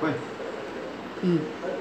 喂嗯。